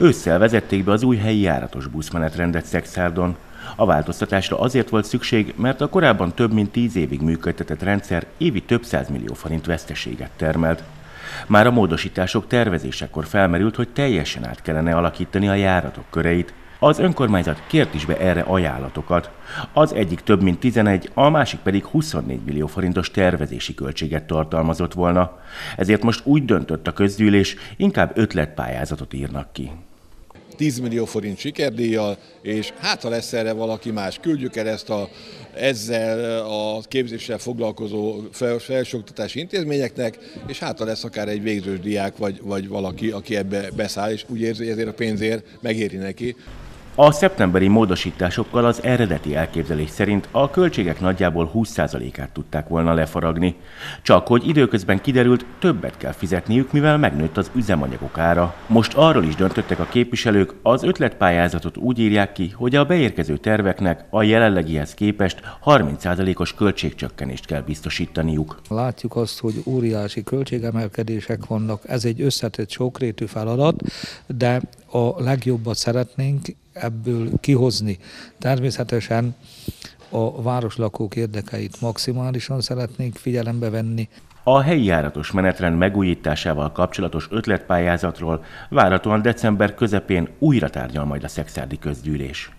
Ősszel vezették be az új helyi járatos buszmenetrendet Szexárdon. A változtatásra azért volt szükség, mert a korábban több mint tíz évig működtetett rendszer évi több millió forint veszteséget termelt. Már a módosítások tervezésekor felmerült, hogy teljesen át kellene alakítani a járatok köreit. Az önkormányzat kért is be erre ajánlatokat. Az egyik több mint 11, a másik pedig 24 millió forintos tervezési költséget tartalmazott volna. Ezért most úgy döntött a közgyűlés, inkább ötletpályázatot írnak ki. 10 millió forint sikerdíjjal, és hát ha lesz erre valaki más, küldjük el ezt a, ezzel a képzéssel foglalkozó felsőoktatási intézményeknek, és hát ha lesz akár egy végzős diák, vagy, vagy valaki, aki ebbe beszáll, és úgy érzi, hogy ezért a pénzért megéri neki. A szeptemberi módosításokkal az eredeti elképzelés szerint a költségek nagyjából 20%-át tudták volna lefaragni. Csak hogy időközben kiderült, többet kell fizetniük, mivel megnőtt az üzemanyagok ára. Most arról is döntöttek a képviselők, az ötletpályázatot úgy írják ki, hogy a beérkező terveknek a jelenlegihez képest 30%-os költségcsökkenést kell biztosítaniuk. Látjuk azt, hogy óriási költségemelkedések vannak, ez egy összetett sokrétű feladat, de a legjobbat szeretnénk ebből kihozni. Természetesen a városlakók érdekeit maximálisan szeretnénk figyelembe venni. A helyi járatos menetrend megújításával kapcsolatos ötletpályázatról várhatóan december közepén újra tárgyal majd a szexárdi közgyűlés.